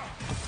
Go!